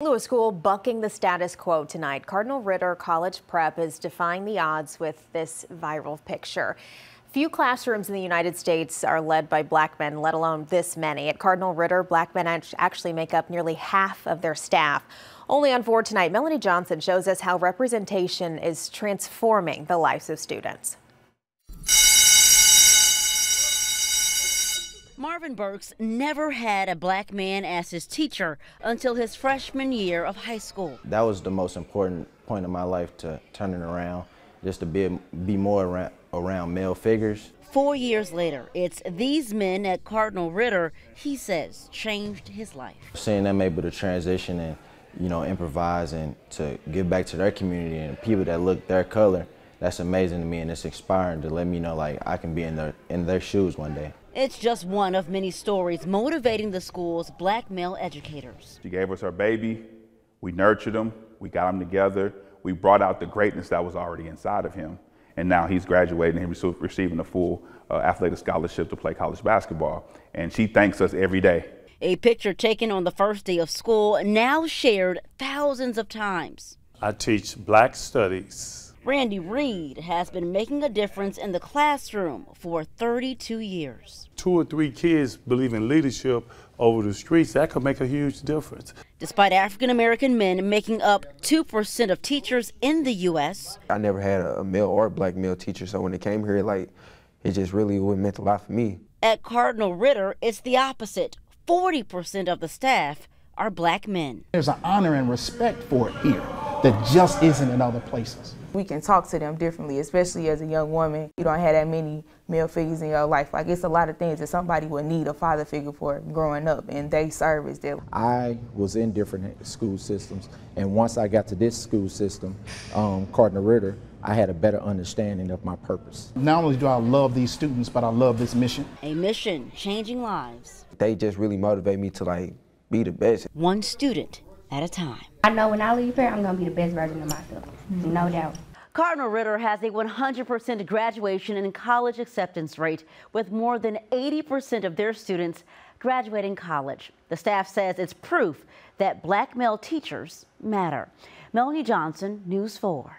Louis School bucking the status quo tonight. Cardinal Ritter College Prep is defying the odds with this viral picture. Few classrooms in the United States are led by black men, let alone this many. At Cardinal Ritter, black men actually make up nearly half of their staff. Only on 4 tonight, Melanie Johnson shows us how representation is transforming the lives of students. Marvin Burks never had a black man as his teacher until his freshman year of high school. That was the most important point of my life to turn it around, just to be, be more around, around male figures. Four years later, it's these men at Cardinal Ritter, he says, changed his life. Seeing them able to transition and, you know, improvise and to give back to their community and people that look their color, that's amazing to me and it's inspiring to let me know like I can be in their, in their shoes one day. It's just one of many stories motivating the school's black male educators. She gave us her baby, we nurtured him, we got him together, we brought out the greatness that was already inside of him. And now he's graduating and he's receiving a full uh, athletic scholarship to play college basketball. And she thanks us every day. A picture taken on the first day of school, now shared thousands of times. I teach black studies Randy Reed has been making a difference in the classroom for 32 years. Two or three kids believe in leadership over the streets, that could make a huge difference. Despite African American men making up 2% of teachers in the U.S., I never had a male or a black male teacher, so when it came here, like, it just really meant a lot for me. At Cardinal Ritter, it's the opposite 40% of the staff are black men. There's an honor and respect for it here that just isn't in other places. We can talk to them differently, especially as a young woman. You don't have that many male figures in your life. Like it's a lot of things that somebody would need a father figure for growing up, and they serve as their. I was in different school systems, and once I got to this school system, um, Cardinal Ritter, I had a better understanding of my purpose. Not only do I love these students, but I love this mission. A mission changing lives. They just really motivate me to like be the best. One student at a time. I know when I leave here, I'm going to be the best version of myself, mm-hmm. no doubt. Cardinal Ritter has a 100% graduation and college acceptance rate, with more than 80% of their students graduating college. The staff says it's proof that black male teachers matter. Melanie Johnson, News 4.